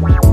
Wow.